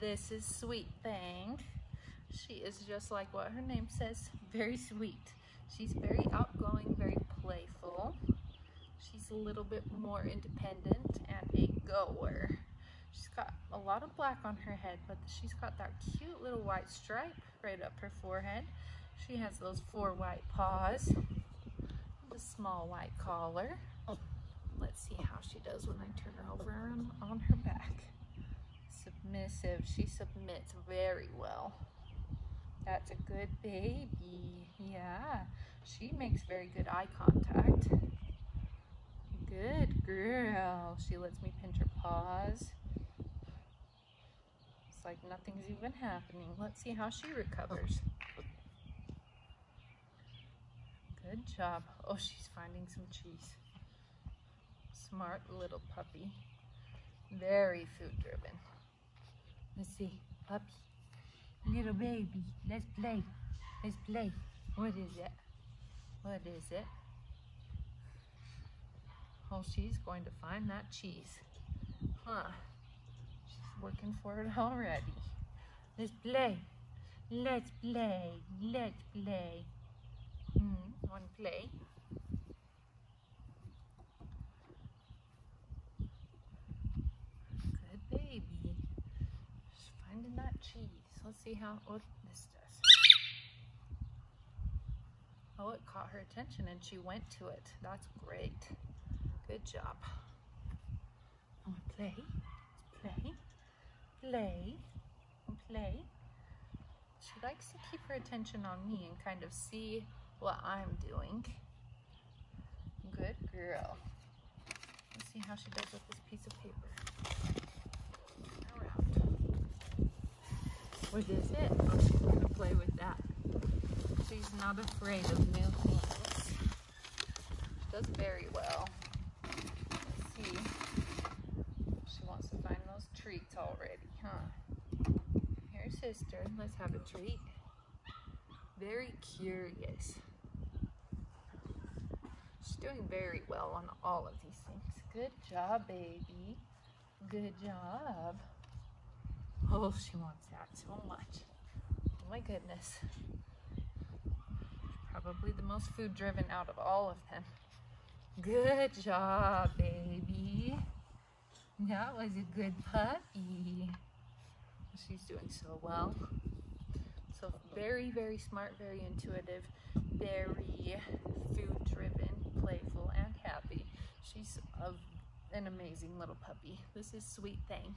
This is Sweet Thang. She is just like what her name says, very sweet. She's very outgoing, very playful. She's a little bit more independent and a goer. She's got a lot of black on her head, but she's got that cute little white stripe right up her forehead. She has those four white paws, the small white collar. Let's see how she does when I turn her over on, her. Submissive, she submits very well. That's a good baby. Yeah, she makes very good eye contact. Good girl. She lets me pinch her paws. It's like nothing's even happening. Let's see how she recovers. Good job. Oh, she's finding some cheese. Smart little puppy. Very food driven. Let's see. Puppy. Little baby. Let's play. Let's play. What is it? What is it? Oh, she's going to find that cheese. Huh. She's working for it already. Let's play. Let's play. Let's play. Hmm, want to play? Good baby. Finding that cheese. Let's see how this does. Oh, it caught her attention and she went to it. That's great. Good job. To play? Play. Play. Play. She likes to keep her attention on me and kind of see what I'm doing. Good girl. Let's see how she does with this piece of paper. What is it? Oh, she's gonna play with that. She's not afraid of new things. She does very well. Let's see. She wants to find those treats already, huh? Here, sister, let's have a treat. Very curious. She's doing very well on all of these things. Good job, baby. Good job. Oh, she wants that so much. Oh my goodness. Probably the most food driven out of all of them. Good job, baby. That was a good puppy. She's doing so well. So very, very smart, very intuitive, very food driven, playful, and happy. She's a, an amazing little puppy. This is Sweet Thang.